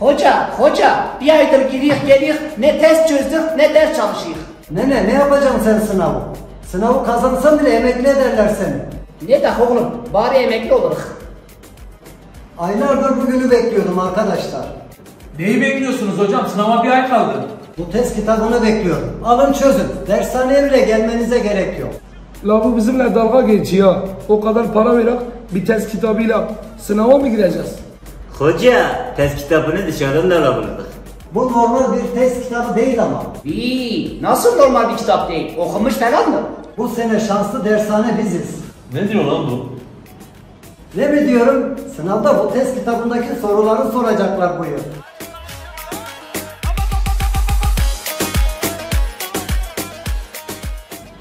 Hoca, hoca bir aydır giriyoruz geliyoruz ne test çözdük ne ders çalışıyoruz. Nene ne yapacaksın sen sınavı? Sınavı kazansan bile emekli ederler seni. Ne de oğlum bari emekli oluruz. Aylardır bugünü bekliyordum arkadaşlar. Neyi bekliyorsunuz hocam? Sınava bir ay kaldı. Bu test kitabını bekliyorum. Alın çözün. Dershaneye bile gelmenize gerek yok. La bu bizimle dalga geçiyor. O kadar para verip bir test kitabıyla sınava mı gireceğiz? Hoca test kitabını dışarıdan da alabilirdik. Bu normal bir test kitabı değil ama. İyi, nasıl normal bir kitap değil? Okumuş falan mı? Bu sene şanslı dershane biziz. Ne diyor lan bu? Ne mi diyorum? Sınavda bu test kitabındaki soruları soracaklar bu yıl.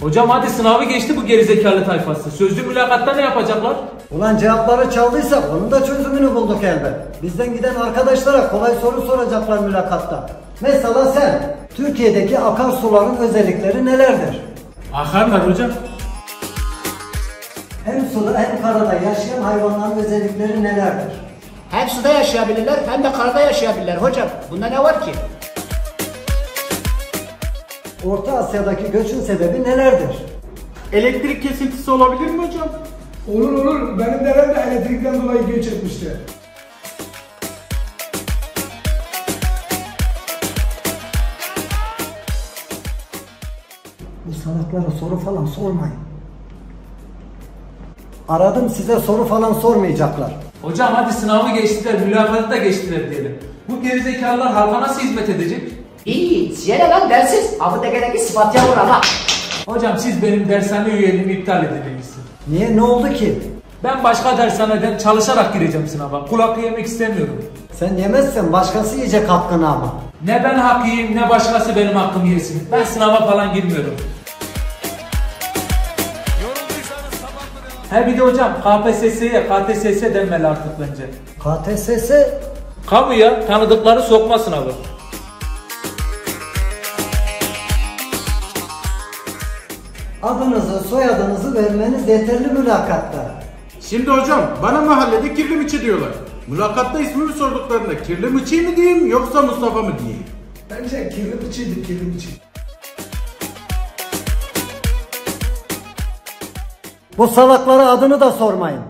Hocam hadi sınavı geçti bu gerizekalı tayfası. Sözlü mülakatta ne yapacaklar? Ulan cevapları çaldıysak onun da çözümünü bulduk elbet. Bizden giden arkadaşlara kolay soru soracaklar mülakatta. Mesela sen, Türkiye'deki akarsuların özellikleri nelerdir? Akarlar hocam. Hem suda hem karada yaşayan hayvanların özellikleri nelerdir? Hem suda yaşayabilirler hem de karada yaşayabilirler hocam. Bunda ne var ki? Orta Asya'daki göçün sebebi nelerdir? Elektrik kesintisi olabilir mi hocam? Olur olur. Benim dedem de elektrikten dolayı göç etmişti. Bu salaklara soru falan sormayın. Aradım size soru falan sormayacaklar. Hocam hadi sınavı geçtiler, mülakatı da geçtiler diyelim. Bu gerizekalılar halka nasıl hizmet edecek? İyi, size ne lan dersiz? Abdegedeki sıfatıya vur ama. Hocam siz benim dershane üyeliğimi iptal iyisi. Niye ne oldu ki? Ben başka dershaneden çalışarak gireceğim sınava. Kulak yemek istemiyorum. Sen yemezsen başkası yiyecek hakkını ama. Ne ben hak yiyeyim ne başkası benim hakkımı yesin. Ben sınava falan girmiyorum. He bir de hocam KPSS'ye KTSS denmeli artık bence. KTSS Kamuya tanıdıkları sokma sınavı. Adınızı soyadınızı vermeniz yeterli mülakatta. Şimdi hocam bana mahallede kirli miçi diyorlar. Mülakatta ismimi sorduklarında kirli miçi mi diyeyim yoksa Mustafa mı diyeyim? Bence kirli bıçıydı kirli bıçı. Bu salaklara adını da sormayın.